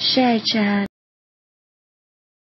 晒着